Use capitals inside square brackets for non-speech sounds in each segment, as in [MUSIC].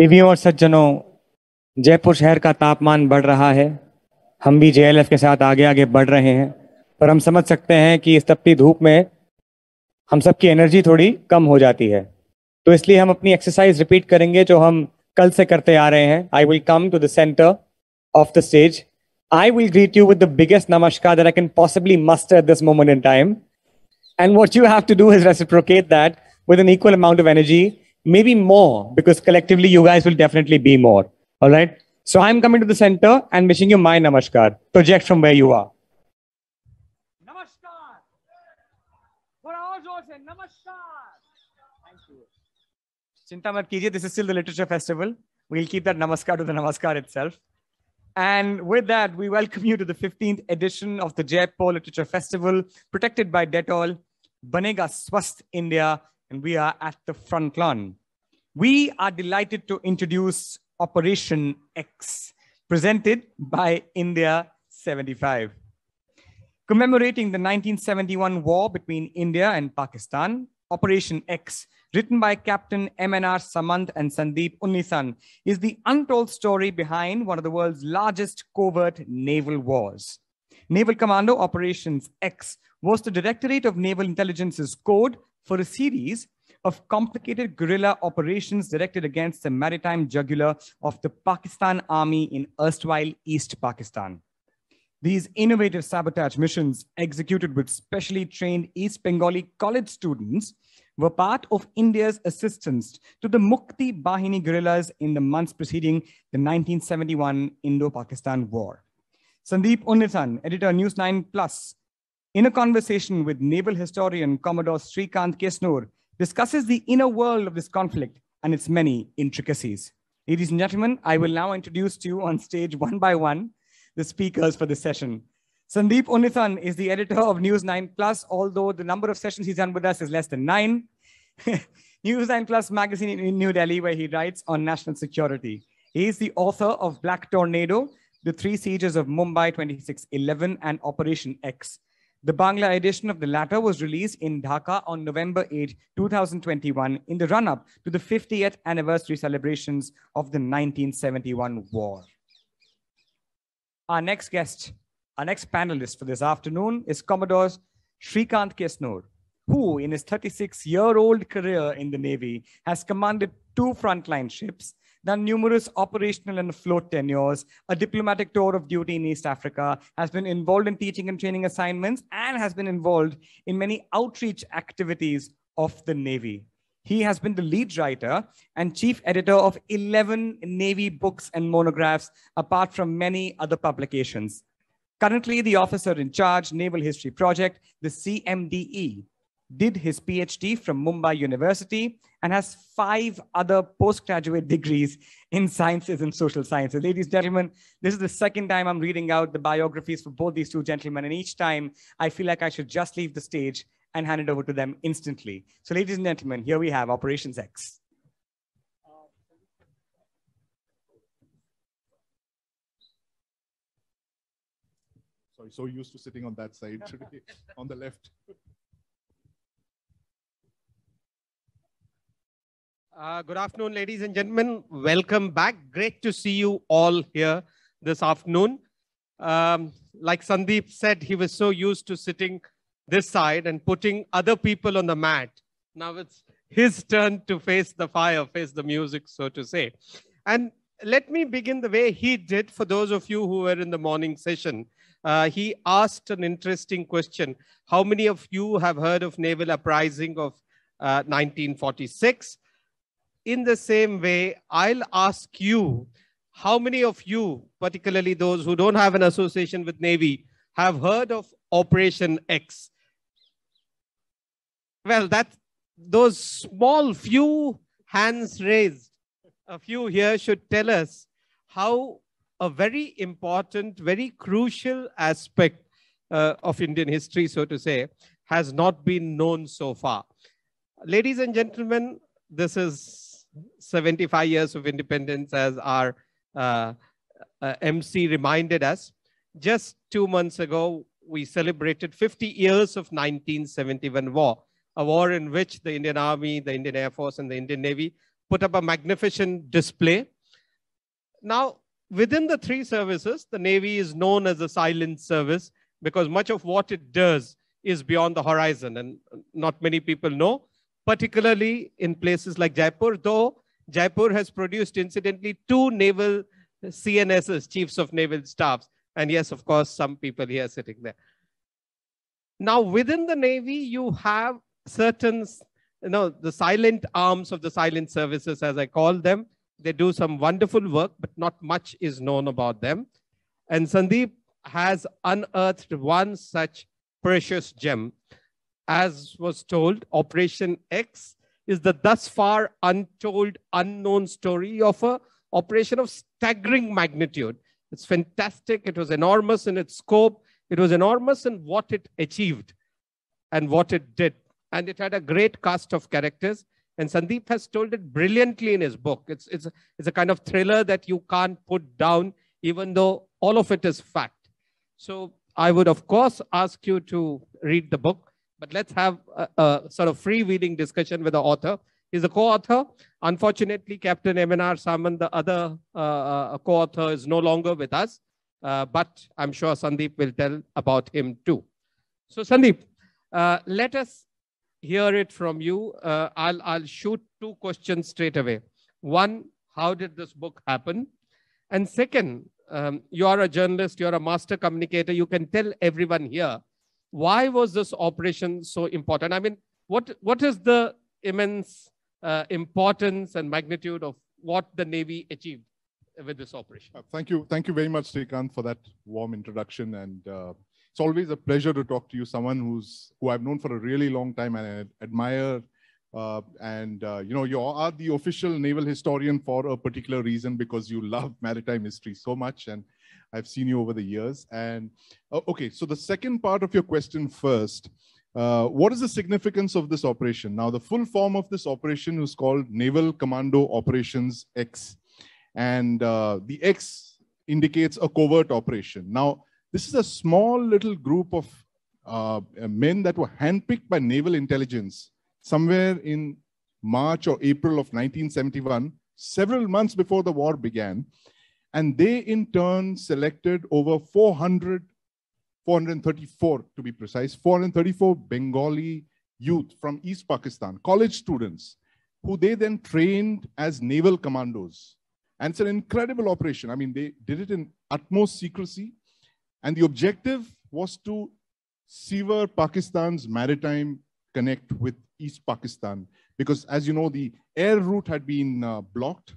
देवियों और सज्जनों जयपुर शहर का तापमान बढ़ रहा है। हम भी जेएलएफ के साथ आगे आगे बढ़ रहे हैं पर हम समझ सकते हैं कि इस तपती धूप में हम सबकी एनर्जी थोड़ी कम हो जाती है। तो इसलिए हम अपनी एक्सरसाइज रिपीट करेंगे जो हम कल से करते आ रहे हैं। I will come to the centre of the stage I will greet you with the biggest namaskar that I can possibly muster at this moment in time And what you have to do is reciprocate that with an equal amount of energy, maybe more because collectively you guys will definitely be more. All right. So I'm coming to the center and wishing you my namaskar. Project from where you are. Namaskar. Namaskar. Thank you. This is still the literature festival. We'll keep that namaskar to the namaskar itself. And with that, we welcome you to the 15th edition of the Jaipur Literature Festival, protected by Dettol, Banega Swasth India, and we are at the front lawn. We are delighted to introduce Operation X, presented by India 75. Commemorating the 1971 war between India and Pakistan, Operation X, written by Captain MNR Samant and Sandeep Unnithan, is the untold story behind one of the world's largest covert naval wars. Naval Commando Operations X was the Directorate of Naval Intelligence's code for a series of complicated guerrilla operations directed against the maritime jugular of the Pakistan Army in erstwhile East Pakistan. These innovative sabotage missions, executed with specially trained East Bengali college students, were part of India's assistance to the Mukti Bahini guerrillas in the months preceding the 1971 Indo-Pakistan War. Sandeep Unnithan, editor News 9 Plus, in a conversation with naval historian Commodore Srikant Kesnur, discusses the inner world of this conflict and its many intricacies. Ladies and gentlemen, I will now introduce to you on stage one by one the speakers for this session. Sandeep Unnithan is the editor of News 9 Plus, although the number of sessions he's done with us is less than nine. [LAUGHS] News 9 Plus magazine in New Delhi, where he writes on national security. He is the author of Black Tornado, The Three Sieges of Mumbai 2611, and Operation X. The Bangla edition of the latter was released in Dhaka on November 8, 2021, in the run up to the 50th anniversary celebrations of the 1971 war. Our next guest, our next panelist for this afternoon is Commodore Srikant Kesnur, who, in his 36 year old career in the Navy, has commanded two frontline ships, done numerous operational and float tenures, a diplomatic tour of duty in East Africa, has been involved in teaching and training assignments, and has been involved in many outreach activities of the Navy. He has been the lead writer and chief editor of 11 Navy books and monographs, apart from many other publications. Currently, the officer in charge, Naval History Project, the CMDE, did his PhD from Mumbai University and has five other postgraduate degrees in sciences and social sciences. Ladies and gentlemen, this is the second time I'm reading out the biographies for both these two gentlemen, and each time I feel like I should just leave the stage and hand it over to them instantly. So, ladies and gentlemen, here we have Operations X. Sorry, so used to sitting on that side [LAUGHS] today, on the left. Uh, good afternoon, ladies and gentlemen. Welcome back. Great to see you all here this afternoon. Um, like Sandeep said, he was so used to sitting this side and putting other people on the mat. Now it's his turn to face the fire, face the music, so to say. And let me begin the way he did for those of you who were in the morning session. Uh, he asked an interesting question. How many of you have heard of naval uprising of uh, 1946? In the same way, I'll ask you, how many of you, particularly those who don't have an association with Navy, have heard of Operation X? Well, that those small few hands raised, a few here should tell us how a very important, very crucial aspect uh, of Indian history, so to say, has not been known so far. Ladies and gentlemen, this is 75 years of independence, as our uh, uh, MC reminded us. Just two months ago, we celebrated 50 years of 1971 war, a war in which the Indian Army, the Indian Air Force, and the Indian Navy put up a magnificent display. Now, within the three services, the Navy is known as a silent service because much of what it does is beyond the horizon and not many people know, particularly in places like Jaipur, though Jaipur has produced incidentally two naval CNSs, chiefs of naval staffs. And yes, of course, some people here sitting there. Now, within the Navy, you have certain, you know, the silent arms of the silent services, as I call them. They do some wonderful work, but not much is known about them. And Sandeep has unearthed one such precious gem. As was told, Operation X is the thus far untold, unknown story of a operation of staggering magnitude. It's fantastic. It was enormous in its scope. It was enormous in what it achieved and what it did. And it had a great cast of characters. And Sandeep has told it brilliantly in his book. It's, it's, it's a kind of thriller that you can't put down, even though all of it is fact. So I would, of course, ask you to read the book, but let's have a, a sort of freewheeling discussion with the author. He's a co-author. Unfortunately, Captain MNR Samant, the other uh, uh, co-author, is no longer with us, uh, but I'm sure Sandeep will tell about him too. So Sandeep, uh, let us hear it from you. Uh, I'll, I'll shoot two questions straight away. One, how did this book happen? And second, um, you are a journalist, you're a master communicator, you can tell everyone here, why was this operation so important? I mean, what, what is the immense uh, importance and magnitude of what the Navy achieved with this operation? Uh, thank you. Thank you very much, Srikant, for that warm introduction. And uh, it's always a pleasure to talk to you, someone who's who I've known for a really long time and I admire uh, and uh, you know, you are the official naval historian for a particular reason because you love maritime history so much, and I've seen you over the years. And uh, okay, so the second part of your question first. Uh, what is the significance of this operation? Now, the full form of this operation is called Naval Commando Operations X. And uh, the X indicates a covert operation. Now, this is a small little group of uh, men that were handpicked by naval intelligence somewhere in March or April of 1971, several months before the war began. And they in turn selected over 400, 434 to be precise, 434 Bengali youth from East Pakistan, college students, who they then trained as naval commandos. And it's an incredible operation. I mean, they did it in utmost secrecy. And the objective was to sever Pakistan's maritime connect with East Pakistan. Because as you know, the air route had been uh, blocked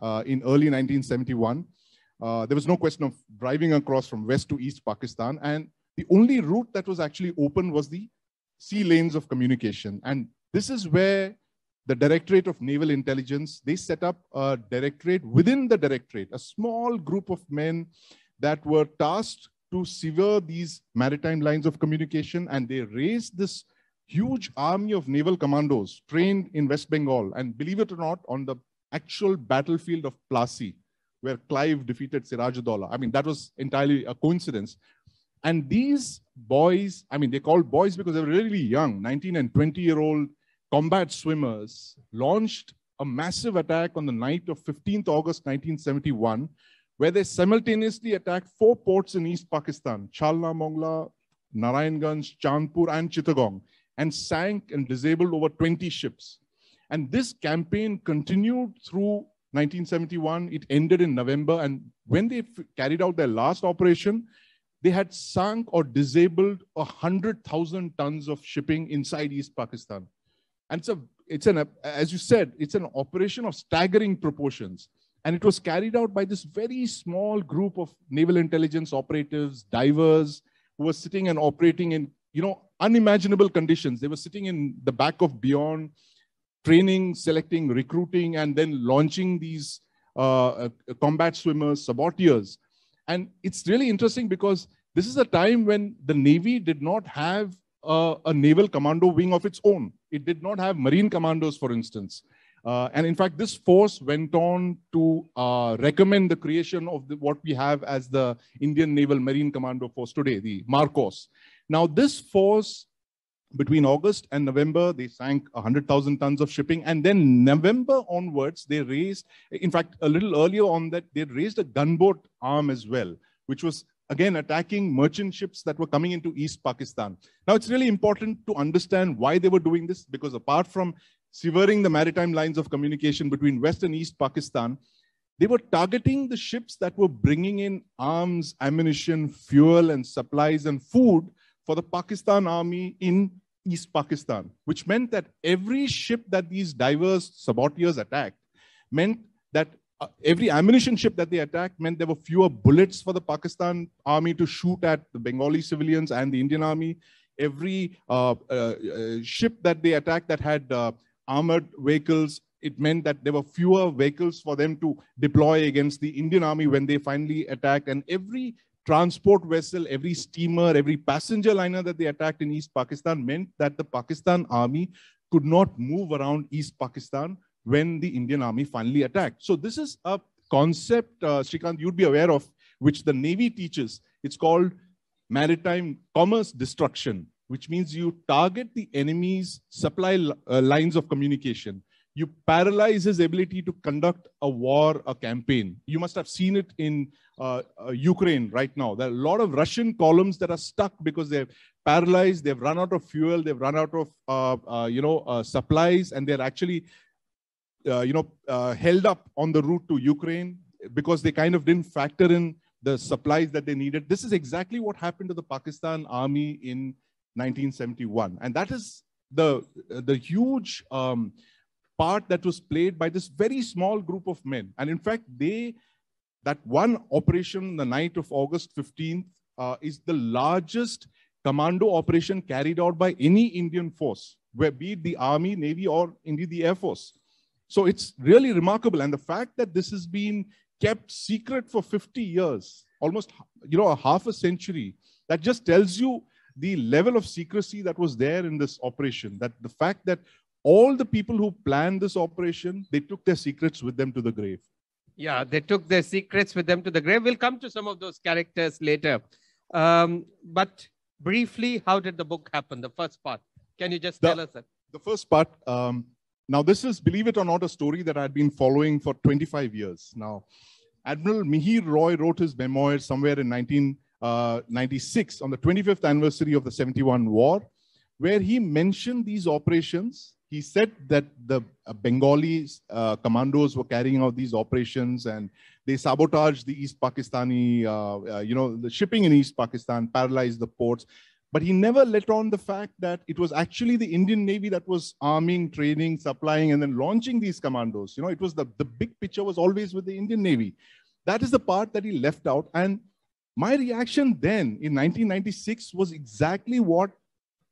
uh, in early 1971. Uh, there was no question of driving across from west to east Pakistan. And the only route that was actually open was the sea lanes of communication. And this is where the Directorate of Naval Intelligence, they set up a directorate within the directorate, a small group of men that were tasked to sever these maritime lines of communication. And they raised this huge army of naval commandos trained in West Bengal. And believe it or not, on the actual battlefield of Plassey, where Clive defeated Sirajuddaula. I mean, that was entirely a coincidence. And these boys, I mean, they called boys because they were really young, 19 and 20 year old combat swimmers, launched a massive attack on the night of 15th August 1971, where they simultaneously attacked four ports in East Pakistan, Chalna Mongla, Narayanganj, Chandpur, and Chittagong and sank and disabled over 20 ships. And this campaign continued through 1971. It ended in November. And when they carried out their last operation, they had sunk or disabled 100,000 tons of shipping inside East Pakistan. And a, it's an, as you said, it's an operation of staggering proportions. And it was carried out by this very small group of naval intelligence operatives, divers, who were sitting and operating in you know, unimaginable conditions. They were sitting in the back of Beyond, training, selecting, recruiting, and then launching these uh, uh, combat swimmers, saboteurs. And it's really interesting because this is a time when the Navy did not have uh, a naval commando wing of its own. It did not have marine commandos, for instance. Uh, and in fact, this force went on to uh, recommend the creation of the, what we have as the Indian Naval Marine Commando Force today, the MARCOS. Now, this force between August and November, they sank 100,000 tons of shipping. And then November onwards, they raised, in fact, a little earlier on that, they raised a gunboat arm as well, which was again attacking merchant ships that were coming into East Pakistan. Now, it's really important to understand why they were doing this, because apart from severing the maritime lines of communication between West and East Pakistan, they were targeting the ships that were bringing in arms, ammunition, fuel, and supplies and food for the Pakistan army in East Pakistan, which meant that every ship that these diverse saboteurs attacked meant that uh, every ammunition ship that they attacked meant there were fewer bullets for the Pakistan army to shoot at the Bengali civilians and the Indian army. Every uh, uh, uh ship that they attacked that had uh, armored vehicles, it meant that there were fewer vehicles for them to deploy against the Indian army when they finally attacked. And every transport vessel, every steamer, every passenger liner that they attacked in East Pakistan meant that the Pakistan army could not move around East Pakistan when the Indian army finally attacked. So this is a concept, uh, Srikant, you'd be aware of, which the Navy teaches. It's called maritime commerce destruction, which means you target the enemy's supply uh, lines of communication you paralyze his ability to conduct a war, a campaign. You must have seen it in uh, uh, Ukraine right now. There are a lot of Russian columns that are stuck because they're paralyzed, they've run out of fuel, they've run out of, uh, uh you know, uh, supplies, and they're actually, uh, you know, held up on the route to Ukraine because they kind of didn't factor in the supplies that they needed. This is exactly what happened to the Pakistan army in 1971. And that is the, the huge, um, part that was played by this very small group of men. And in fact, they, that one operation the night of August 15th uh, is the largest commando operation carried out by any Indian force, where be it the army, navy, or indeed the air force. So it's really remarkable. And the fact that this has been kept secret for 50 years, almost, you know, a half a century, that just tells you the level of secrecy that was there in this operation, that the fact that all the people who planned this operation, they took their secrets with them to the grave. Yeah, they took their secrets with them to the grave. We'll come to some of those characters later. Um, but briefly, how did the book happen? The first part. Can you just the, tell us that? The first part. Um, now, this is, believe it or not, a story that I'd been following for 25 years. Now, Admiral Mihir Roy wrote his memoirs somewhere in 1996 uh, on the 25th anniversary of the 71 war, where he mentioned these operations he said that the uh, Bengali uh, commandos were carrying out these operations and they sabotaged the East Pakistani, uh, uh, you know, the shipping in East Pakistan, paralyzed the ports. But he never let on the fact that it was actually the Indian Navy that was arming, training, supplying, and then launching these commandos. You know, it was the, the big picture was always with the Indian Navy. That is the part that he left out. And my reaction then in 1996 was exactly what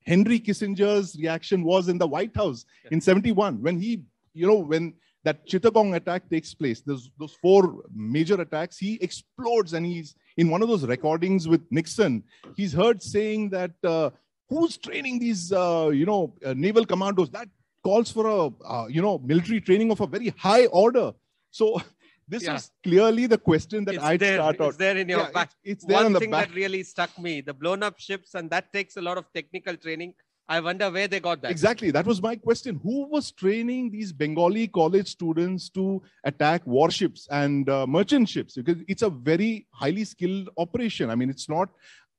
Henry Kissinger's reaction was in the White House in 71 when he, you know, when that Chittagong attack takes place, those, those four major attacks, he explodes and he's in one of those recordings with Nixon. He's heard saying that uh, who's training these, uh, you know, uh, naval commandos? That calls for a, uh, you know, military training of a very high order. So this yeah. is clearly the question that I start out. It's there in your yeah, back. It's, it's there One the thing back. that really stuck me: the blown up ships, and that takes a lot of technical training. I wonder where they got that. Exactly. That was my question. Who was training these Bengali college students to attack warships and uh, merchant ships? Because it's a very highly skilled operation. I mean, it's not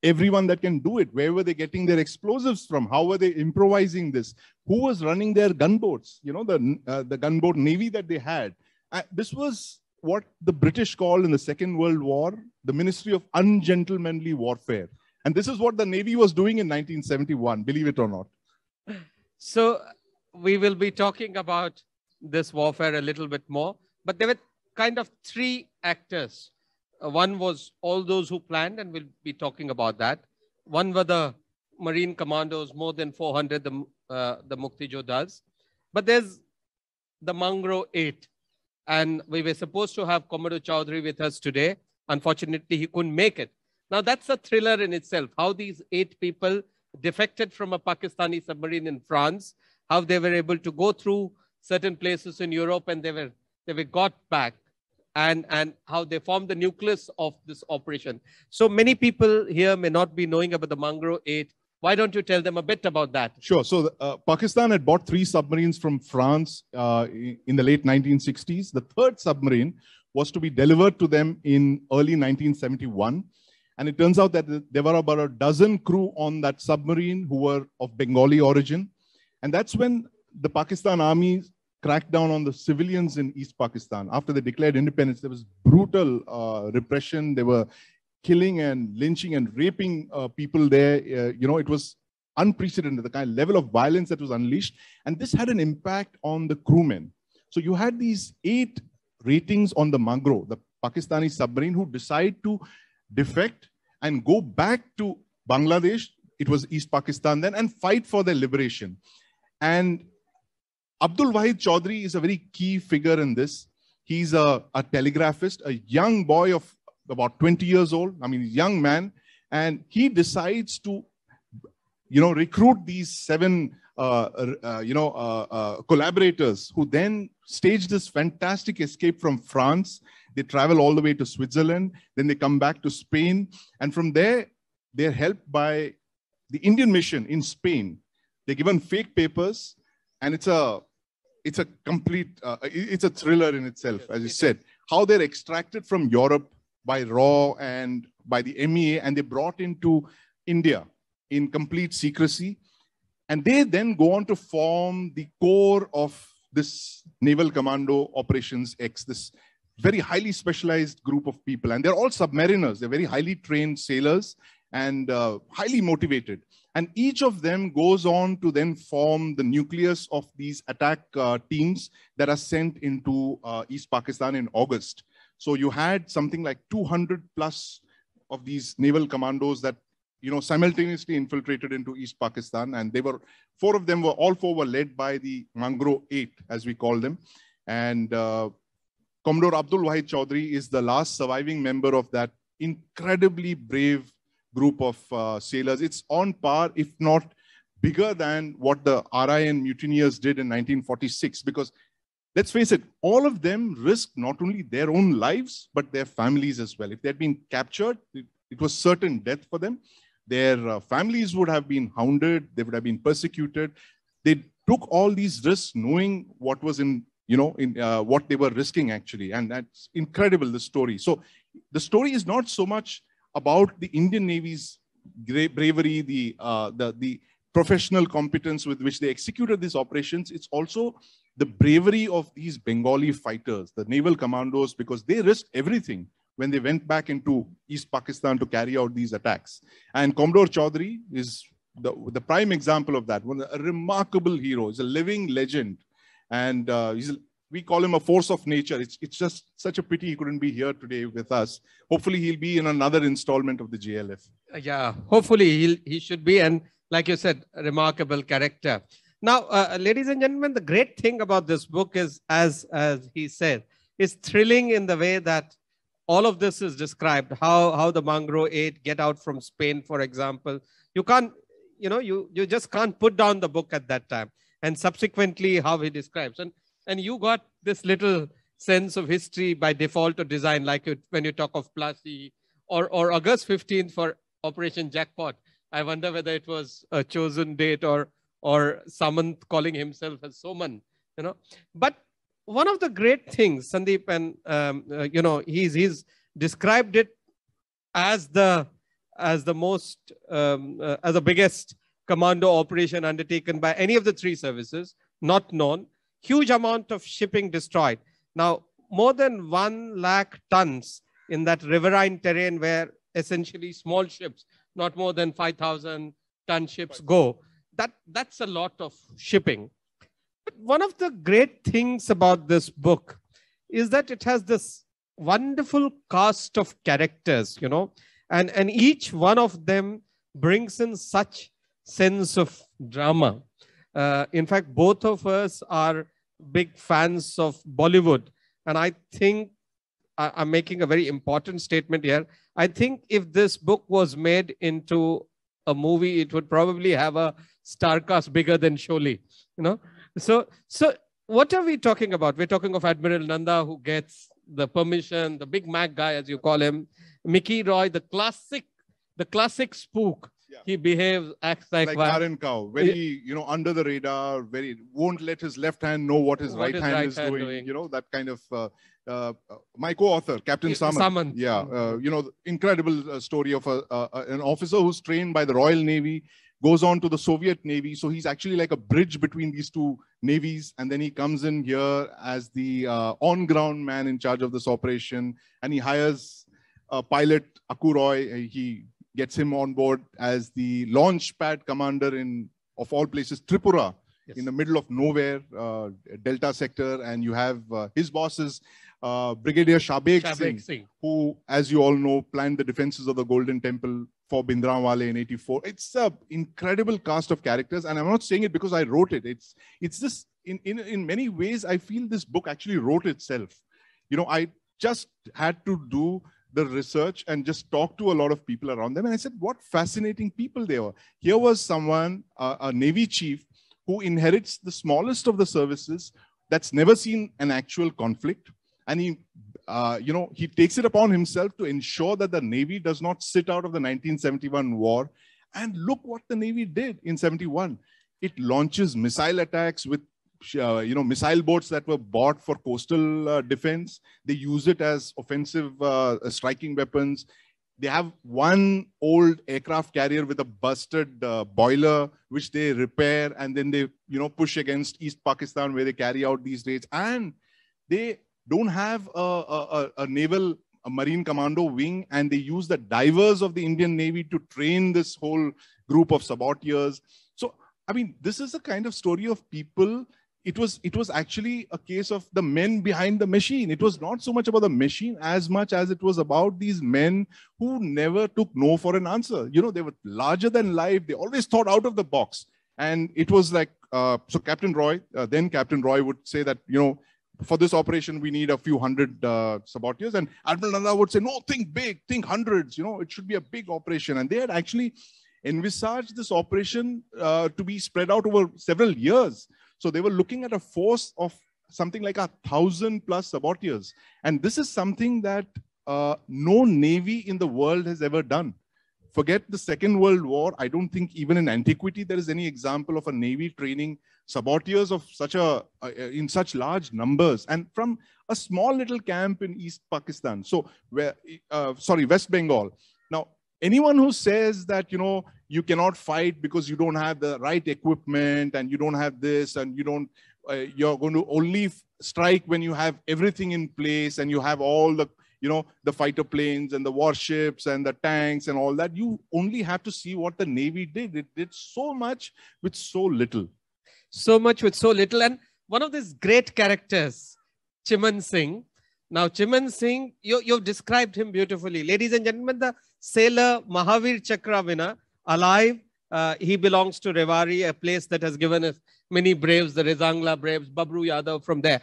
everyone that can do it. Where were they getting their explosives from? How were they improvising this? Who was running their gunboats? You know, the, uh, the gunboat navy that they had. Uh, this was what the British called in the Second World War the Ministry of Ungentlemanly Warfare. And this is what the Navy was doing in 1971, believe it or not. So we will be talking about this warfare a little bit more, but there were kind of three actors. Uh, one was all those who planned, and we'll be talking about that. One were the Marine commandos, more than 400, the, uh, the Mukti Jodhas. But there's the Mangro 8, and we were supposed to have Commodore Chowdhury with us today. Unfortunately, he couldn't make it. Now, that's a thriller in itself. How these eight people defected from a Pakistani submarine in France, how they were able to go through certain places in Europe and they were, they were got back, and, and how they formed the nucleus of this operation. So many people here may not be knowing about the Mangro 8. Why don't you tell them a bit about that? Sure. So uh, Pakistan had bought three submarines from France uh, in the late 1960s. The third submarine was to be delivered to them in early 1971. And it turns out that there were about a dozen crew on that submarine who were of Bengali origin. And that's when the Pakistan army cracked down on the civilians in East Pakistan. After they declared independence, there was brutal uh, repression. They were killing and lynching and raping uh, people there. Uh, you know, it was unprecedented, the kind of level of violence that was unleashed. And this had an impact on the crewmen. So you had these eight ratings on the Mangro, the Pakistani submarine, who decide to defect and go back to Bangladesh, it was East Pakistan then, and fight for their liberation. And Abdul Wahed Chowdhury is a very key figure in this. He's a, a telegraphist, a young boy of about 20 years old. I mean, young man. And he decides to, you know, recruit these seven, uh, uh, you know, uh, uh collaborators who then stage this fantastic escape from France they travel all the way to Switzerland, then they come back to Spain. And from there, they're helped by the Indian mission in Spain. They're given fake papers, and it's a it's a complete uh, it's a thriller in itself, as you said. How they're extracted from Europe by RAW and by the MEA, and they brought into India in complete secrecy. And they then go on to form the core of this Naval Commando Operations X, this very highly specialized group of people. And they're all submariners. They're very highly trained sailors and uh, highly motivated. And each of them goes on to then form the nucleus of these attack uh, teams that are sent into uh, East Pakistan in August. So you had something like 200 plus of these naval commandos that you know simultaneously infiltrated into East Pakistan, and they were four of them were all four were led by the Mangro Eight, as we call them, and uh, Commodore Abdul Wahed Chowdhury is the last surviving member of that incredibly brave group of uh, sailors. It's on par, if not bigger than what the RIN mutineers did in 1946. Because let's face it, all of them risked not only their own lives, but their families as well. If they had been captured, it, it was certain death for them. Their uh, families would have been hounded, they would have been persecuted. They took all these risks knowing what was in you know, in uh, what they were risking actually. And that's incredible, the story. So the story is not so much about the Indian Navy's bravery, the, uh, the, the professional competence with which they executed these operations. It's also the bravery of these Bengali fighters, the naval commandos, because they risked everything when they went back into East Pakistan to carry out these attacks. And Commodore Chowdhury is the, the prime example of that. One, a remarkable hero. He's a living legend and uh, we call him a force of nature. It's, it's just such a pity he couldn't be here today with us. Hopefully, he'll be in another installment of the JLF. Yeah, hopefully he'll, he should be. And like you said, a remarkable character. Now, uh, ladies and gentlemen, the great thing about this book is, as, as he said, is thrilling in the way that all of this is described. How, how the Mangro 8 get out from Spain, for example. You can't, you know, you, you just can't put down the book at that time and subsequently how he describes. And, and you got this little sense of history by default or design, like when you talk of Plassey or, or August 15th for Operation Jackpot. I wonder whether it was a chosen date or, or someone calling himself as Soman, you know. But one of the great things, Sandeep, and um, uh, you know, he's he's described it as the as the most um, uh, as the biggest commando operation undertaken by any of the three services, not known. Huge amount of shipping destroyed. Now, more than 1 lakh tons in that riverine terrain where essentially small ships, not more than 5,000 ton ships go. That, that's a lot of shipping. But one of the great things about this book is that it has this wonderful cast of characters, you know, and, and each one of them brings in such sense of drama. Uh, in fact, both of us are big fans of Bollywood. And I think I, I'm making a very important statement here. I think if this book was made into a movie, it would probably have a star cast bigger than Sholay. You know, so so what are we talking about? We're talking of Admiral Nanda who gets the permission, the Big Mac guy, as you call him, Mickey Roy, the classic, the classic spook Yeah. He behaves, acts like, like. R.N. Kao, very you know under the radar, very won't let his left hand know what his What right his hand right is hand doing, doing. You know that kind of. Uh, uh, my co-author, Captain Yeah, Samant. Samant. Yeah, uh, you know, incredible uh, story of a, uh, uh, an officer who's trained by the Royal Navy, goes on to the Soviet Navy. So he's actually like a bridge between these two navies, and then he comes in here as the uh, on-ground man in charge of this operation, and he hires a pilot, Akuroy. Uh, He gets him on board as the launch pad commander in, of all places, Tripura Yes. in the middle of nowhere, uh, Delta sector, and you have uh, his bosses, uh, Brigadier Shabeg Singh, Singh. who, as you all know, planned the defenses of the Golden Temple for Bhindranwale in 84. It's a incredible cast of characters, and I'm not saying it because I wrote it. It's it's just in in in many ways I feel this book actually wrote itself. You know, I just had to do the research and just talk to a lot of people around them, and I said, what fascinating people they were. Here was someone, a Navy chief, who inherits the smallest of the services that's never seen an actual conflict and he uh, you know he takes it upon himself to ensure that the navy does not sit out of the 1971 war. And look what the navy did in 71 it launches missile attacks with uh, you know missile boats that were bought for coastal uh, defense. They use it as offensive uh, striking weapons. They have one old aircraft carrier with a busted uh, boiler which they repair and then they you know push against east pakistan where they carry out these raids. And they don't have a, a, a- naval a marine commando wing and they use the divers of the indian navy to train this whole group of saboteurs so i mean this is a kind of story of people. It was it was actually a case of the men behind the machine. It was not so much about the machine as much as it was about these men who never took no for an answer. You know they were larger than life. They always thought out of the box. And it was like uh, so captain roy uh, then captain roy would say that you know for this operation, we need a few hundred uh, saboteurs. And Admiral Nanda would say, no, think big, think hundreds, you know, it should be a big operation. And they had actually envisaged this operation uh, to be spread out over several years. So they were looking at a force of something like a thousand plus saboteurs. And this is something that uh, no navy in the world has ever done. Forget the Second World War. I don't think even in antiquity there is any example of a navy training saboteurs of such a uh, in such large numbers and from a small little camp in East Pakistan. So where uh, sorry West Bengal. Now anyone who says that you know you cannot fight because you don't have the right equipment and you don't have this and you don't uh, you're going to only strike when you have everything in place and you have all the you know the fighter planes and the warships and the tanks and all that you only have to see what the navy did it did so much with so little so much with so little. And one of these great characters, Chiman Singh. Now, Chiman Singh, you, you've described him beautifully. Ladies and gentlemen, the sailor Mahavir Chakra winner, alive. Uh, he belongs to Rewari, a place that has given us many braves, the Rezangla braves, Babru Yadav from there.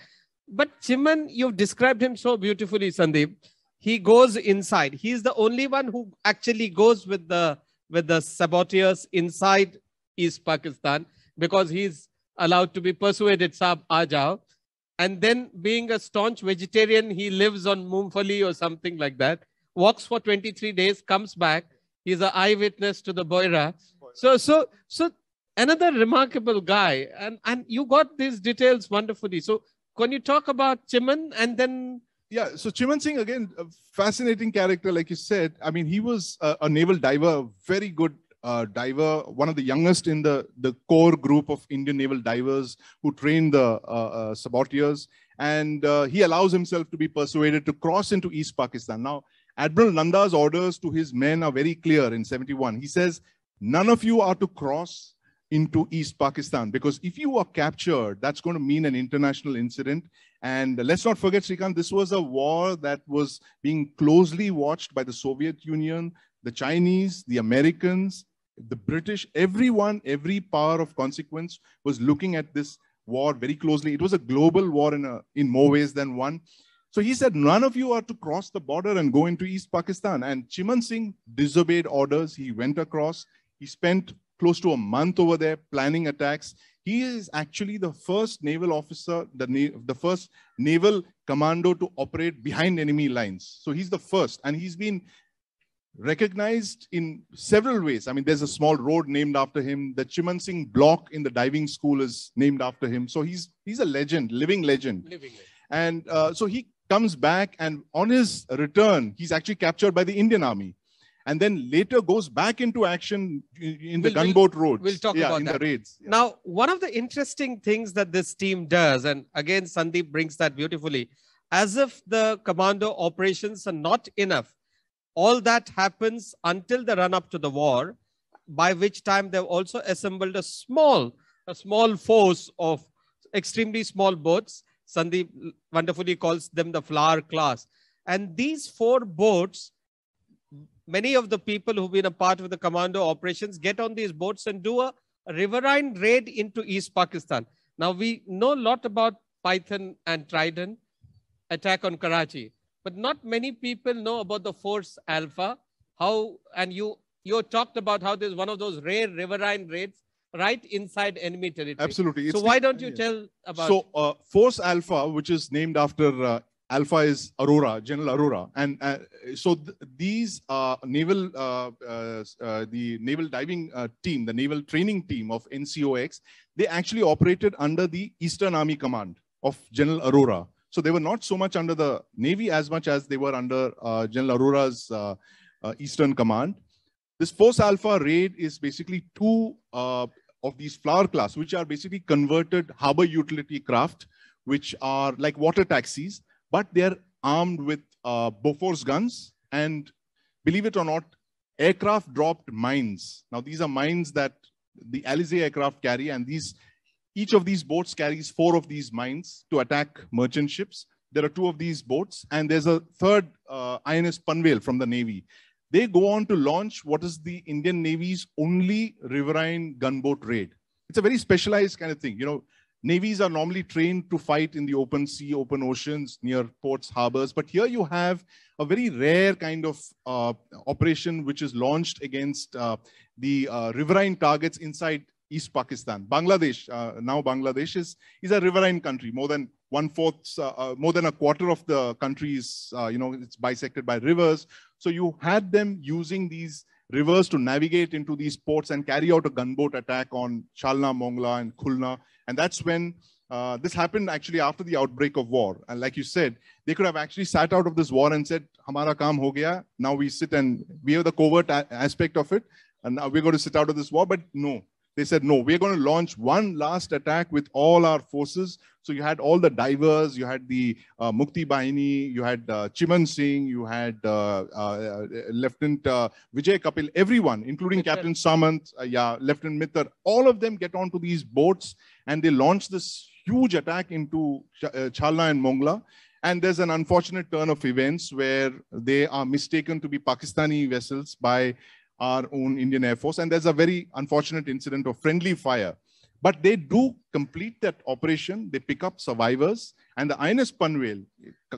But Chiman, you've described him so beautifully, Sandeep. He goes inside. He's the only one who actually goes with the with the saboteurs inside East Pakistan because he's allowed to be persuaded, Saab, aa. And then being a staunch vegetarian, he lives on Mumfali or something like that, walks for 23 days, comes back. He's an eyewitness to the Boyra. So, so, so another remarkable guy. And, and you got these details wonderfully. So can you talk about Chiman and then yeah so chiman singh again a fascinating character like you said i mean he was a, a naval diver very good uh, diver one of the youngest in the the core group of indian naval divers who trained the uh, uh, saboteurs and uh, he allows himself to be persuaded to cross into east pakistan. Now admiral nanda's orders to his men are very clear in 71 he says none of you are to cross into East Pakistan because if you are captured, that's going to mean an international incident. And let's not forget, Srikant, this was a war that was being closely watched by the Soviet Union, the Chinese, the Americans, the British, everyone, every power of consequence was looking at this war very closely. It was a global war in, a, in more ways than one. So he said, none of you are to cross the border and go into East Pakistan. And Chiman Singh disobeyed orders. He went across. He spent close to a month over there planning attacks. He is actually the first naval officer, the, na- the first naval commando to operate behind enemy lines. So he's the first, and he's been recognized in several ways. I mean, there's a small road named after him. The Chiman Singh block in the diving school is named after him. So he's he's a legend, living legend. Living it. And uh, so he comes back, and on his return, he's actually captured by the Indian Army, and then later goes back into action in, the We'll- we'll- gunboat roads. we'll talk yeah, about in that. the raids. Yeah. Now, one of the interesting things that this team does, and again, Sandeep brings that beautifully, as if the commando operations are not enough, all that happens until the run up to the war, by which time they've also assembled a small, a small force of extremely small boats. Sandeep wonderfully calls them the flower class. And these four boats, many of the people who've been a part of the commando operations get on these boats and do a a riverine raid into East Pakistan. Now we know a lot about Python and Trident attack on Karachi, but not many people know about the Force Alpha. How and you you talked about how there's one of those rare riverine raids right inside enemy territory. Absolutely. It's So why don't you yes. tell about? So uh, Force Alpha, which is named after uh, Alpha is Aurora, General Aurora, and uh, so th- these uh, naval, uh, uh, the naval diving uh, team, the naval training team of NCOX, they actually operated under the Eastern Army Command of General Aurora. So they were not so much under the Navy as much as they were under uh, General Aurora's uh, uh, Eastern Command. This Force Alpha raid is basically two uh, of these flower class, which are basically converted harbor utility craft, which are like water taxis, but they're armed with uh, Bofors guns and, believe it or not, aircraft dropped mines. Now these are mines that the Alizé aircraft carry, and these each of these boats carries four of these mines to attack merchant ships. There are two of these boats, and there's a third uh, INS Panvel from the Navy. They go on to launch what is the Indian Navy's only riverine gunboat raid. It's a very specialized kind of thing. You know, navies are normally trained to fight in the open sea, open oceans, near ports, harbors. But here you have a very rare kind of uh, operation which is launched against uh, the uh, riverine targets inside East Pakistan. Bangladesh, uh, now Bangladesh is, is a riverine country. More than one fourth, uh, uh, more than a quarter of the country is, uh, you know, it's bisected by rivers. So you had them using these rivers to navigate into these ports and carry out a gunboat attack on Chalna, Mongla, and Khulna. And that's when uh, this happened actually after the outbreak of war. And like you said, they could have actually sat out of this war and said, Hamara kaam ho gaya. Now we sit and we have the covert aspect of it. And now we're going to sit out of this war. But no, they said, no, we're going to launch one last attack with all our forces. So you had all the divers, you had the uh, Mukti Bahini, you had uh, Chiman Singh, you had uh, uh, Lieutenant uh, Vijay Kapil, everyone, including. Captain Samant, uh, yeah, Lieutenant Mittar, all of them get onto these boats and they launch this huge attack into Ch- uh, Chalna and Mongla. And there's an unfortunate turn of events where they are mistaken to be Pakistani vessels by our own Indian Air Force. And there's a very unfortunate incident of friendly fire. But they do complete that operation. They pick up survivors. And the INS Panvel,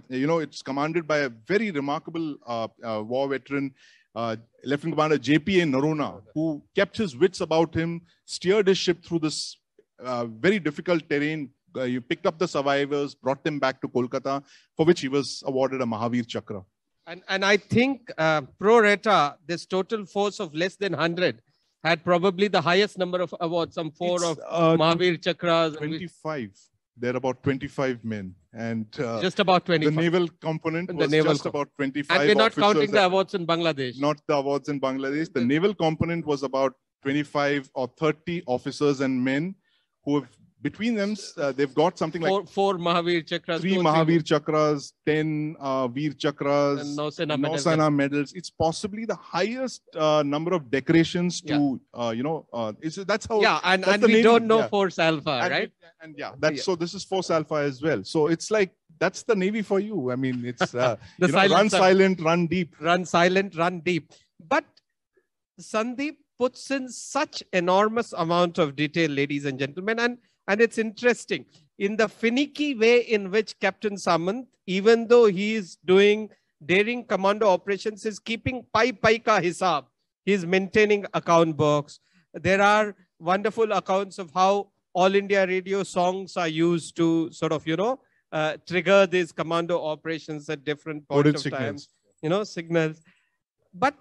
you know, it's commanded by a very remarkable uh, uh, war veteran, uh, Lieutenant Commander JPA Noronha, who kept his wits about him, steered his ship through this uh, very difficult terrain. Uh, you picked up the survivors, brought them back to Kolkata, for which he was awarded a Mahavir Chakra. And, and I think uh, pro rata, this total force of less than 100 had probably the highest number of awards, some four It's, of uh, Mahavir Chakras, and 25. There are about 25 men. And uh, just about the 25. naval component The was naval just co- about 25 and we're not counting the awards in Bangladesh. not the awards in Bangladesh. The naval component was about 25 or 30 officers and men who have, between them, uh, they've got something like four, four Mahavir Chakras. three Mahavir Chakras, 10 uh, Veer and Chakras, Nausena medals. Nausena medals. It's possibly the highest uh, number of decorations to, uh, you know, uh, it's, that's how. Yeah, and, and we don't know yeah. Force Alpha, and, right? And yeah, that's Yeah. so. This is Force Alpha as well. So it's like that's the Navy for you. I mean, it's uh, [LAUGHS] The you know, run silent sub- silent, run deep. run silent, run deep. But Sandeep puts in such enormous amount of detail, ladies and gentlemen, and and it's interesting in the finicky way in which Captain Samant, even though he is doing daring commando operations, is keeping pai pai ka hisab. He's maintaining account books. There are wonderful accounts of how all India radio songs are used to sort of, you know, uh, trigger these commando operations at different points of time you know, signals. But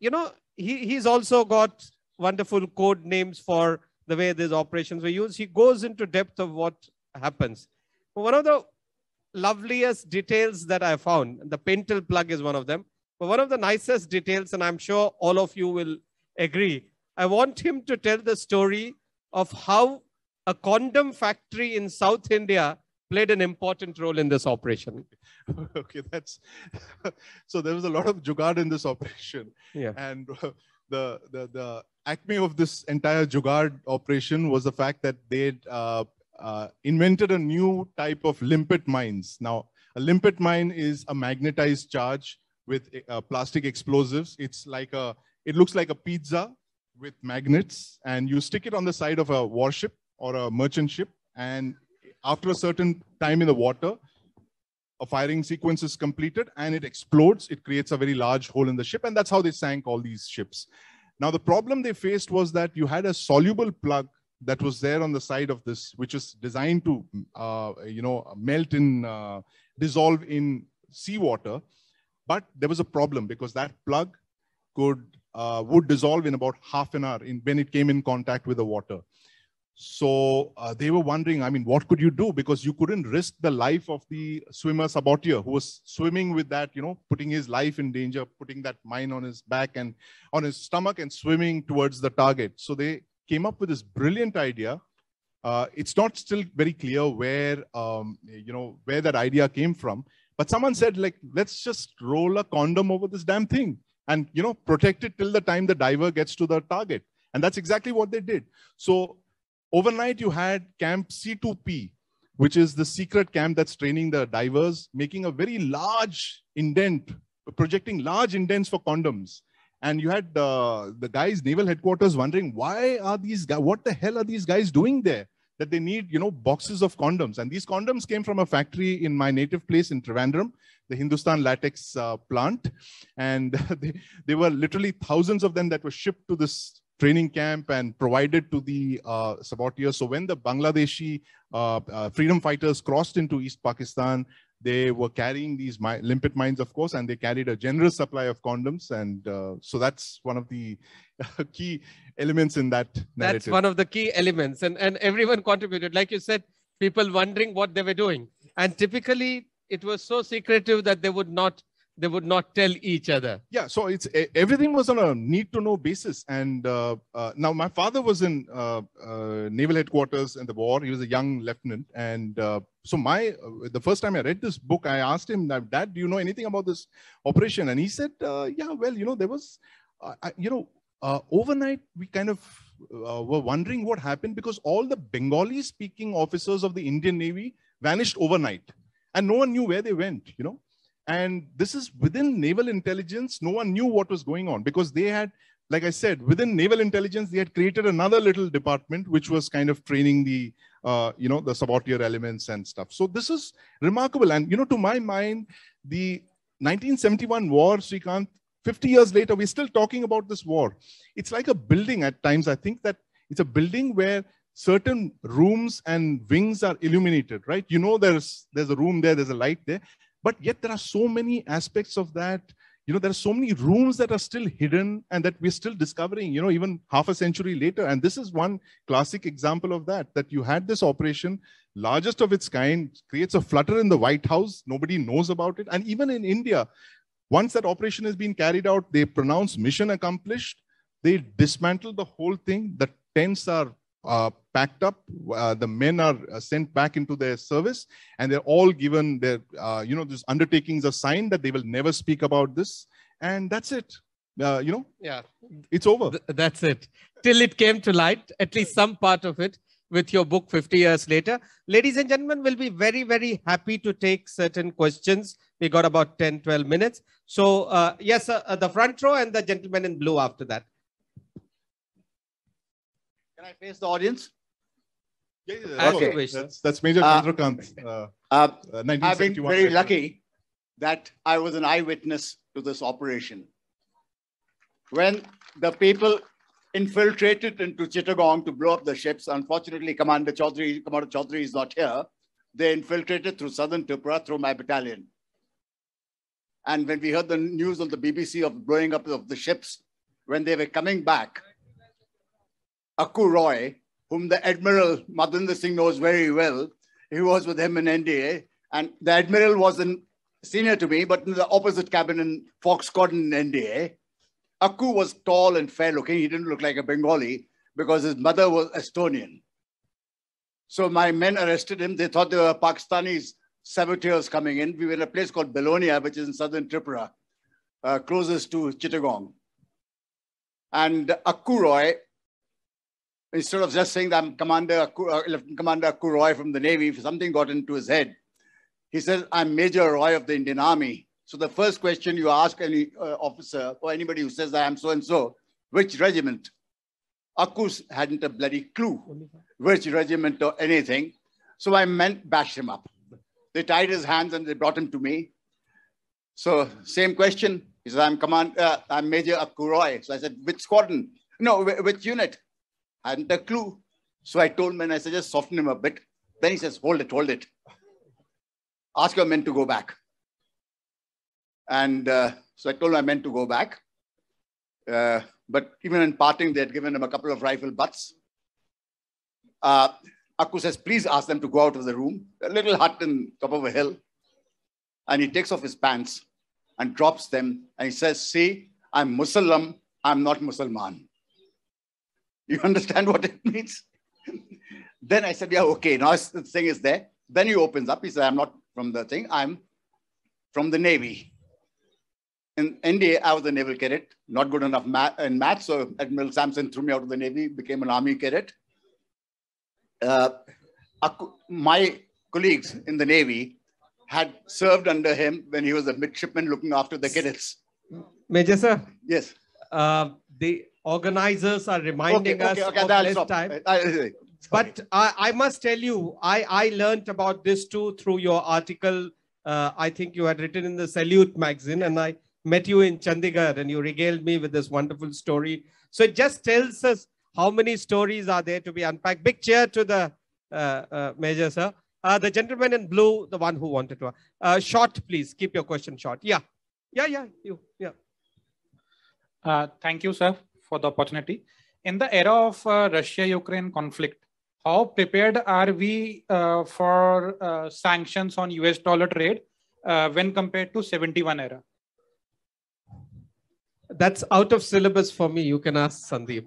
you know, he, he's also got wonderful code names for the way these operations were used. He goes into depth of what happens. One of the loveliest details that I found, the Pentel plug is one of them, but one of the nicest details, and I'm sure all of you will agree, I want him to tell the story of how a condom factory in South India played an important role in this operation. [LAUGHS] okay, that's [LAUGHS] so there was a lot of jugaad in this operation. Yeah. And uh, the, the, the acme of this entire Jugaad operation was the fact that they uh, uh, invented a new type of limpet mines. Now, a limpet mine is a magnetized charge with uh, plastic explosives. It's like a, it looks like a pizza with magnets and you stick it on the side of a warship or a merchant ship. And after a certain time in the water, a firing sequence is completed and it explodes. It creates a very large hole in the ship. And that's how they sank all these ships. Now, the problem they faced was that you had a soluble plug that was there on the side of this, which is designed to, uh, you know, melt in, uh, dissolve in seawater. But there was a problem because that plug could, uh, would dissolve in about half an hour in, when it came in contact with the water. So uh, they were wondering, I mean, what could you do? Because you couldn't risk the life of the swimmer saboteur who was swimming with that, you know, putting his life in danger, putting that mine on his back and on his stomach and swimming towards the target. So they came up with this brilliant idea. Uh, it's not still very clear where, um, you know, where that idea came from. But someone said, like, let's just roll a condom over this damn thing and, you know, protect it till the time the diver gets to the target. And that's exactly what they did. So Overnight, you had Camp C2P, which is the secret camp that's training the divers, making a very large indent, projecting large indents for condoms. And you had uh, the guys, naval headquarters, wondering why are these guys, what the hell are these guys doing there? That they need, you know, boxes of condoms. And these condoms came from a factory in my native place in Trivandrum, the Hindustan latex uh, plant. And [LAUGHS] they, they were literally thousands of them that were shipped to this training camp and provided to the uh, saboteurs. So when the Bangladeshi uh, uh, freedom fighters crossed into East Pakistan, they were carrying these mi limpet mines, of course, and they carried a generous supply of condoms. And uh, so that's one of the [LAUGHS] key elements in that narrative. That's one of the key elements. And, and everyone contributed. Like you said, people wondering what they were doing. And typically, it was so secretive that they would not they would not tell each other. Yeah, so it's everything was on a need to know basis. And uh, uh, now my father was in uh, uh naval headquarters in the war. He was a young lieutenant, and uh, so my uh, the first time I read this book, I asked him, "Dad, do you know anything about this operation?" And he said, "Yeah, well, you know, there was, you know, overnight we kind of." were wondering what happened because all the Bengali speaking officers of the Indian Navy vanished overnight and no one knew where they went, you know. And this is within naval intelligence. No one knew what was going on because they had, like I said, within naval intelligence, they had created another little department which was kind of training the, uh, you know, the saboteur elements and stuff. So this is remarkable. And, you know, to my mind, the 1971 war, Srikant, 50 years later, we're still talking about this war. It's like a building at times. I think that it's a building where certain rooms and wings are illuminated, right? You know, there's there's a room there, there's a light there, but yet there are so many aspects of that. You know, there are so many rooms that are still hidden and that we're still discovering, you know, even half a century later. And this is one classic example of that, that you had this operation, largest of its kind, creates a flutter in the White House. Nobody knows about it. And even in India, once that operation has been carried out, they pronounce mission accomplished. They dismantle the whole thing. The tents are uh, packed up. Uh, the men are uh, sent back into their service, and they're all given their, uh, you know, these undertakings are signed that they will never speak about this, and that's it. Uh, you know, yeah, it's over. Th that's it. Till it came to light, at least some part of it, with your book 50 years later. Ladies and gentlemen, we'll be very, very happy to take certain questions. We got about 10, 12 minutes. So, uh, yes, uh, the front row and the gentleman in blue after that. Can I face the audience? Yeah, yeah, okay. That's, that's Major uh, Chandrakant. Uh, uh, I've been very lucky that I was an eyewitness to this operation. When the people infiltrated into Chittagong to blow up the ships, unfortunately, Commander Chowdhury, Commander Chowdhury is not here. They infiltrated through southern Tripura through my battalion. And when we heard the news on the BBC of blowing up of the ships, when they were coming back, Akku Roy, whom the Admiral Madhvendra Singh knows very well, he was with him in NDA, and the Admiral was in, senior to me, but in the opposite cabin in Fox Cotton in NDA. Akku was tall and fair looking. He didn't look like a Bengali because his mother was Estonian. So my men arrested him. They thought they were Pakistanis saboteurs coming in. We were in a place called Belonia, which is in southern Tripura, uh, closest to Chittagong. And Akku Roy, instead of just saying that I'm Commander uh, Lieutenant Commander Akku Roy from the Navy, something got into his head. He says, I'm Major Roy of the Indian Army. So the first question you ask any uh, officer or anybody who says that I'm so and so, which regiment? Akkus hadn't a bloody clue which regiment or anything. So I meant bash him up. They tied his hands and they brought him to me. So same question. He said, I'm command, uh, I'm Major Akku Roy. So I said, which squadron? No, which unit? I hadn't a clue. So I told him and I said, just soften him a bit. Then he says, hold it, hold it. Ask your men to go back. And uh, so I told my men to go back. Uh, but even in parting, they had given him a couple of rifle butts. Uh, Akku says, please ask them to go out of the room. A little hut in top of a hill. And he takes off his pants and drops them. And he says, see, I'm Muslim. I'm not Musalman. [LAUGHS] You understand what it [LAUGHS] means? then I said, yeah, okay. Now the thing is there. Then he opens up. He said, I'm not from the thing. I'm from the Navy. In India, I was a naval cadet, not good enough math, in math, so Admiral Sampson threw me out of the Navy, became an Army cadet. Uh, my colleagues in the Navy had served under him when he was a midshipman looking after the cadets. Major sir. Yes. Uh, the organizers are reminding okay, okay, us okay, of I'll less stop. time. I- I- But I, I must tell you, I, I learned about this too through your article. Uh, I think you had written in the Salute magazine, and I met you in Chandigarh, and you regaled me with this wonderful story. So it just tells us how many stories are there to be unpacked. Big cheer to the uh, uh, Major, sir. Uh, the gentleman in blue, the one who wanted to. Uh, short, please. Keep your question short. Yeah. Yeah, yeah, you. Yeah. Uh, thank you, sir, for the opportunity. In the era of uh, Russia-Ukraine conflict, how prepared are we uh, for uh, sanctions on US dollar trade uh, when compared to 71 era? That's out of syllabus for me. You can ask Sandeep.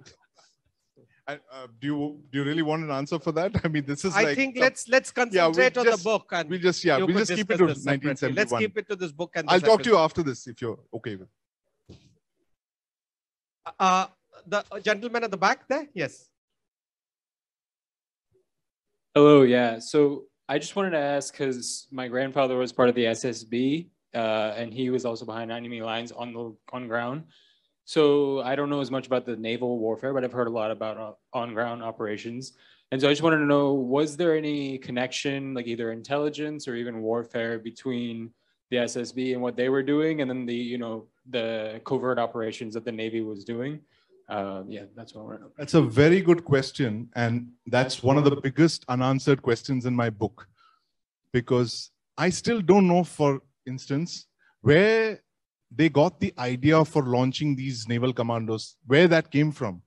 I- uh, do you do you really want an answer for that? I mean, this is I like think some- let's let's Yeah, we'll concentrate on just- the book and we'll just yeah we'll just keep it to discuss this separately. 1971. Let's keep it to this book and I'll this talk to you after this if you're okay with. Uh, the gentleman at the back there, yes. Hello, yeah. So I just wanted to ask because my grandfather was part of the SSB, uh, and he was also behind enemy lines on the on ground. So I don't know as much about the naval warfare, but I've heard a lot about uh, on ground operations. And so I just wanted to know: was there any connection, like either intelligence or even warfare, between the SSB and what they were doing, and then the you know the covert operations that the Navy was doing? Uh, yeah, that's what to. That's a very good question. And that's one of the biggest unanswered questions in my book. Because I still don't know, for instance, where they got the idea for launching these naval commandos, where that came from.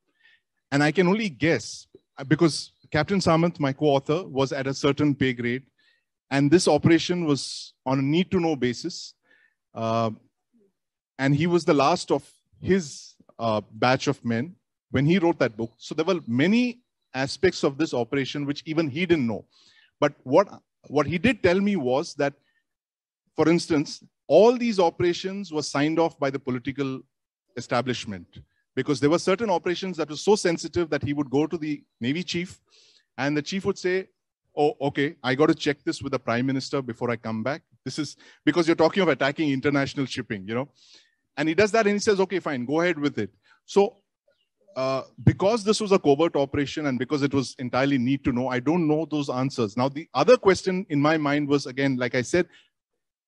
And I can only guess because Captain Samant, my co author, was at a certain pay grade. And this operation was on a need to know basis. Uh, and he was the last of his uh, batch of men when he wrote that book. So there were many aspects of this operation which even he didn't know. But what what he did tell me was that, for instance, all these operations were signed off by the political establishment because there were certain operations that were so sensitive that he would go to the Navy chief and the chief would say, Oh, okay, I got to check this with the prime minister before I come back. This is because you're talking of attacking international shipping, you know. And he does that and he says, okay, fine, go ahead with it. So uh, because this was a covert operation and because it was entirely need to know, I don't know those answers. Now, the other question in my mind was again, like I said,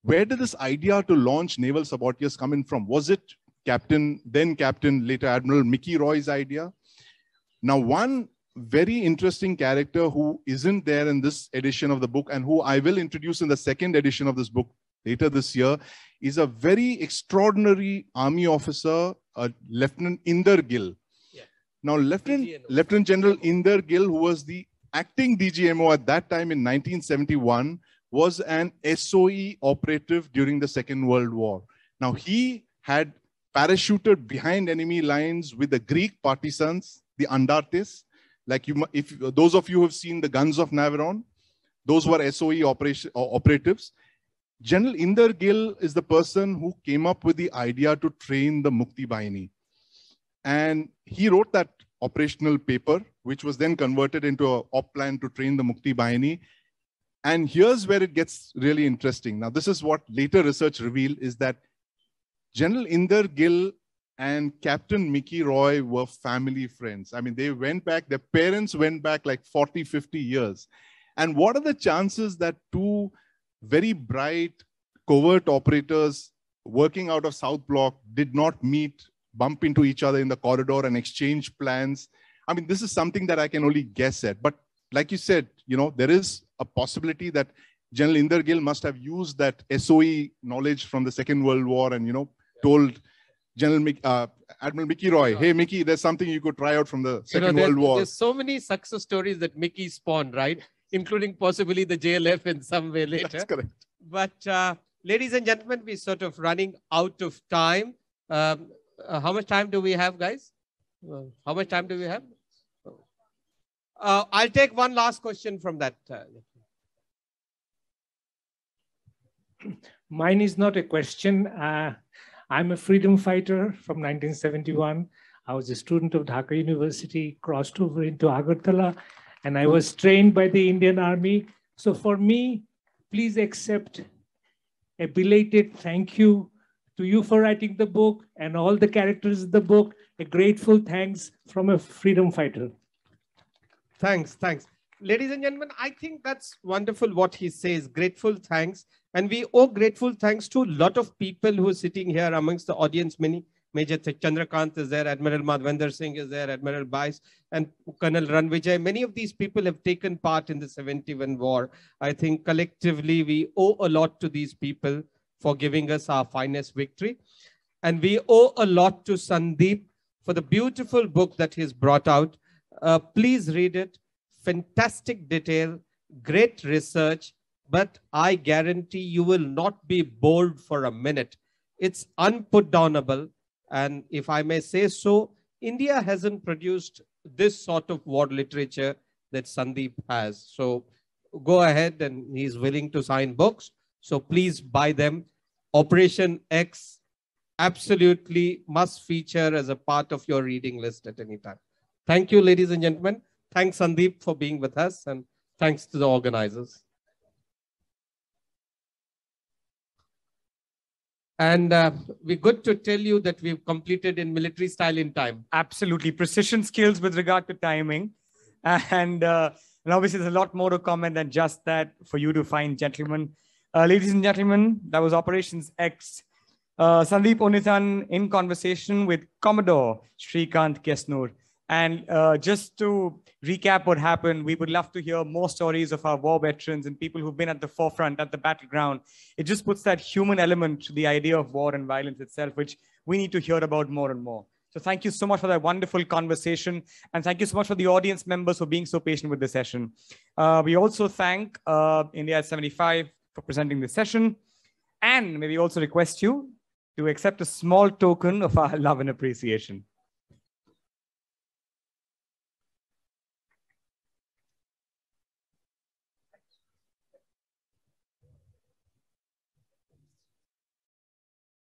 where did this idea to launch naval sabotage come in from? Was it Captain, then Captain, later Admiral Mickey Roy's idea? Now, one very interesting character who isn't there in this edition of the book and who I will introduce in the second edition of this book later this year is a very extraordinary army officer uh, Lieutenant Inder Gill. Yeah. Now, Lieutenant. Lieutenant General Inder Gill, who was the acting DGMO at that time in 1971, was an SOE operative during the Second World War. Now, he had parachuted behind enemy lines with the Greek partisans, the Andartes. Like you, if those of you who have seen the guns of Navarone, those were SOE operation, uh, operatives. General Inder Gill is the person who came up with the idea to train the Mukti Bahini. And he wrote that operational paper, which was then converted into a op plan to train the Mukti Bahini. And here's where it gets really interesting. Now, this is what later research revealed is that General Inder Gill and Captain Mickey Roy were family friends. I mean, they went back, their parents went back like 40, 50 years. And what are the chances that two very bright covert operators working out of South Block did not meet, bump into each other in the corridor and exchange plans? I mean, this is something that I can only guess at. But like you said, you know, there is a possibility that General Inder Gill must have used that SOE knowledge from the Second World War and, you know, told General Mick, uh, Admiral Mickey Roy, hey, Mickey, there's something you could try out from the You know, Second there- World War. There's so many success stories that Mickey spawned, right? [LAUGHS] Including possibly the JLF in some way later. That's correct. But uh, ladies and gentlemen, we're sort of running out of time. Um, uh, how much time do we have, guys? Uh, how much time do we have? Uh, I'll take one last question from that. Uh, Mine is not a question. I'm a freedom fighter from 1971. I was a student of Dhaka University, crossed over into Agartala, and I was trained by the Indian Army. So for me, please accept a belated thank you to you for writing the book and all the characters in the book. A grateful thanks from a freedom fighter. Thanks, thanks. Ladies and gentlemen, I think that's wonderful what he says. Grateful thanks. And we owe grateful thanks to a lot of people who are sitting here amongst the audience. Many Major Chandrakant is there, Admiral Madhvendra Singh is there, Admiral Bais, and Colonel Ranvijay. Many of these people have taken part in the 71 war. I think collectively we owe a lot to these people for giving us our finest victory. And we owe a lot to Sandeep for the beautiful book that he's brought out. Uh, please read it. Fantastic detail, great research, but I guarantee you will not be bored for a minute. It's unputdownable. And if I may say so, India hasn't produced this sort of war literature that Sandeep has. So go ahead and he's willing to sign books. So please buy them. Operation X absolutely must feature as a part of your reading list at any time. Thank you, ladies and gentlemen. Thanks, Sandeep, for being with us, and thanks to the organizers. And uh, we're good to tell you that we've completed in military style in time. absolutely. Precision skills with regard to timing. And uh, and obviously there's a lot more to comment than just that for you to find gentlemen. Uh, ladies and gentlemen that was operations x. Uh, sandeep unnithan in conversation with commodore srikant kesnur and uh, just to recap what happened, we would love to hear more stories of our war veterans and people who've been at the forefront, at the battleground. It just puts that human element to the idea of war and violence itself, which we need to hear about more and more. So thank you so much for that wonderful conversation. And thank you so much for the audience members for being so patient with the session. Uh, we also thank uh, India 75 for presenting this session. And maybe also request you to accept a small token of our [LAUGHS] love and appreciation.